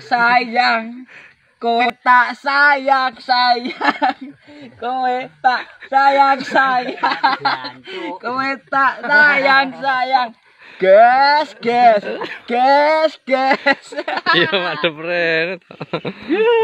sayang. Kowe tak sayang sayang. Kowe tak sayang sayang. Kowe tak sayang sayang. Gas gas gas gas Iya mak depret.